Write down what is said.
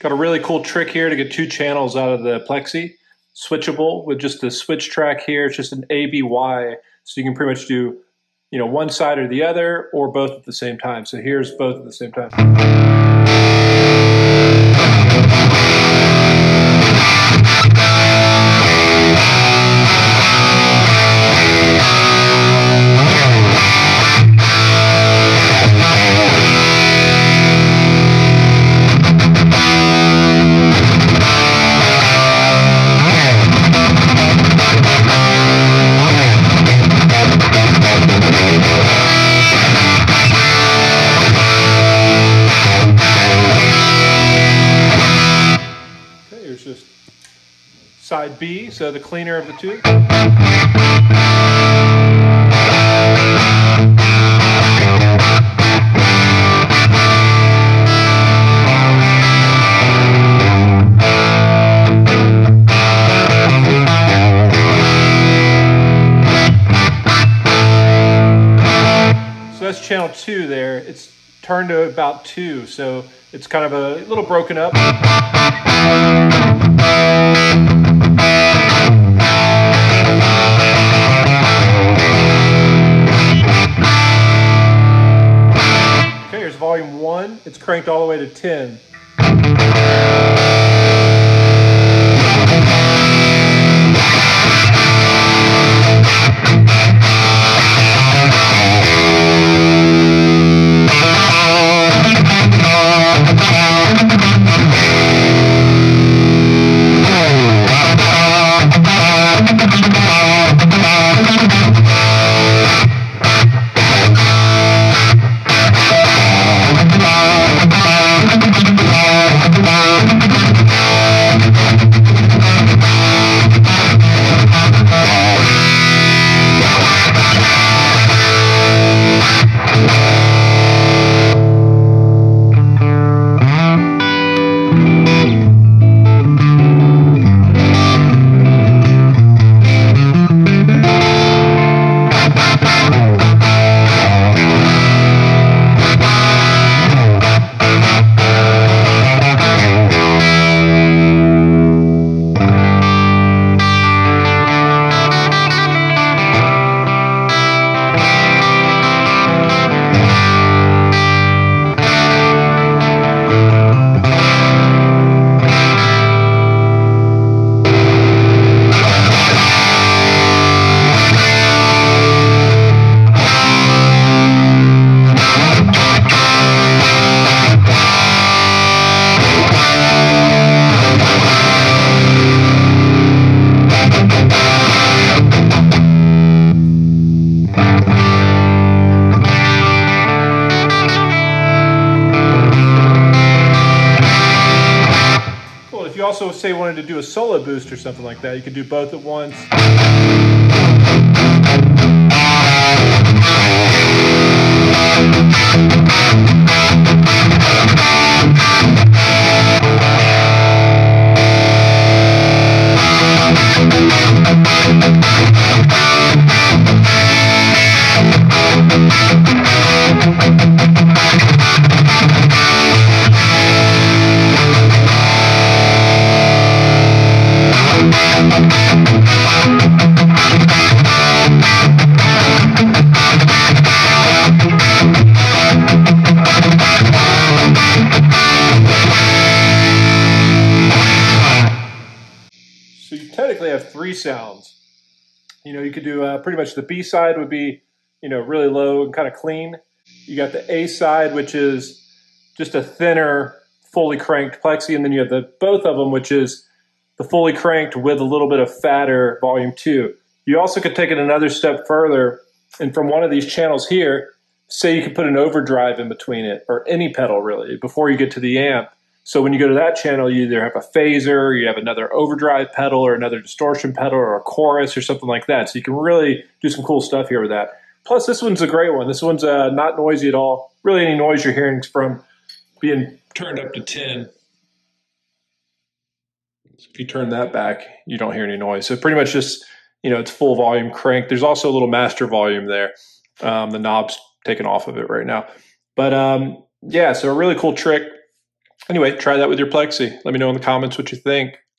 Got a really cool trick here to get two channels out of the Plexi. Switchable with just the Switchtrack here. It's just an ABY, so you can pretty much do you know one side or the other or both at the same time. So here's both at the same time. Side B, so the cleaner of the two. So that's channel two there. It's turned to about two, so it's kind of a little broken up. Volume 1, it's cranked all the way to 10. Also say wanted to do a solo boost or something like that, you could do both at once. Technically have three sounds. You know, you could do uh, pretty much the B side would be, you know, really low and kind of clean. You got the A side, which is just a thinner, fully cranked plexi, and then you have the both of them, which is the fully cranked with a little bit of fatter volume two. You also could take it another step further, and from one of these channels here, say you could put an overdrive in between it, or any pedal really, before you get to the amp, so when you go to that channel, you either have a phaser, you have another overdrive pedal or another distortion pedal or a chorus or something like that. So you can really do some cool stuff here with that. Plus, this one's a great one. This one's uh, not noisy at all. Really, any noise you're hearing from being turned up to 10. If you turn that back, you don't hear any noise. So pretty much just, you know, it's full volume crank. There's also a little master volume there. Um, the knob's taken off of it right now. But um, yeah, so a really cool trick Anyway, try that with your Plexi. Let me know in the comments what you think.